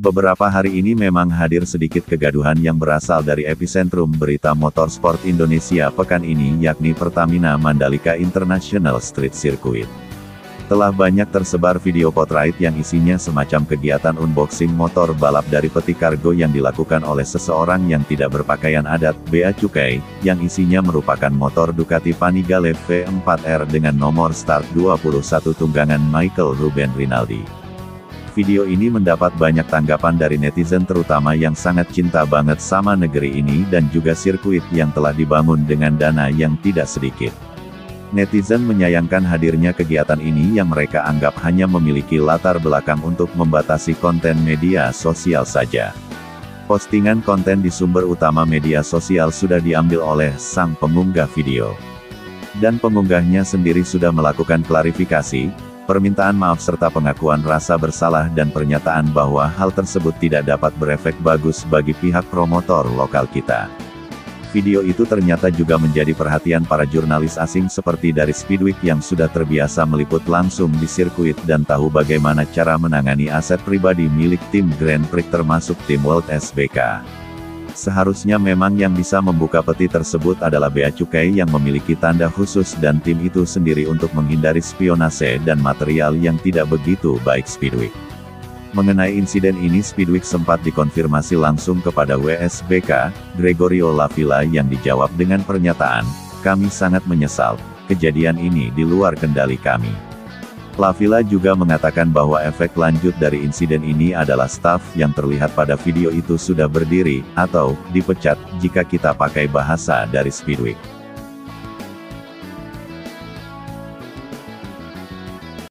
Beberapa hari ini memang hadir sedikit kegaduhan yang berasal dari epicentrum berita motorsport Indonesia pekan ini yakni Pertamina Mandalika International Street Circuit. Telah banyak tersebar video potrait yang isinya semacam kegiatan unboxing motor balap dari peti kargo yang dilakukan oleh seseorang yang tidak berpakaian adat, Bea Cukai, yang isinya merupakan motor Ducati Panigale V4R dengan nomor start 21 tunggangan Michael Ruben Rinaldi. Video ini mendapat banyak tanggapan dari netizen terutama yang sangat cinta banget sama negeri ini dan juga sirkuit yang telah dibangun dengan dana yang tidak sedikit. Netizen menyayangkan hadirnya kegiatan ini yang mereka anggap hanya memiliki latar belakang untuk membatasi konten media sosial saja. Postingan konten di sumber utama media sosial sudah diambil oleh sang pengunggah video. Dan pengunggahnya sendiri sudah melakukan klarifikasi, permintaan maaf serta pengakuan rasa bersalah dan pernyataan bahwa hal tersebut tidak dapat berefek bagus bagi pihak promotor lokal kita. Video itu ternyata juga menjadi perhatian para jurnalis asing seperti dari Speedweek yang sudah terbiasa meliput langsung di sirkuit dan tahu bagaimana cara menangani aset pribadi milik tim Grand Prix termasuk tim World SBK. Seharusnya memang yang bisa membuka peti tersebut adalah bea cukai yang memiliki tanda khusus dan tim itu sendiri untuk menghindari spionase dan material yang tidak begitu baik Speedweek. Mengenai insiden ini Speedweek sempat dikonfirmasi langsung kepada WSBK, Gregorio Lavilla yang dijawab dengan pernyataan, kami sangat menyesal, kejadian ini di luar kendali kami. Lavilla juga mengatakan bahwa efek lanjut dari insiden ini adalah staf yang terlihat pada video itu sudah berdiri, atau, dipecat, jika kita pakai bahasa dari Speedweek.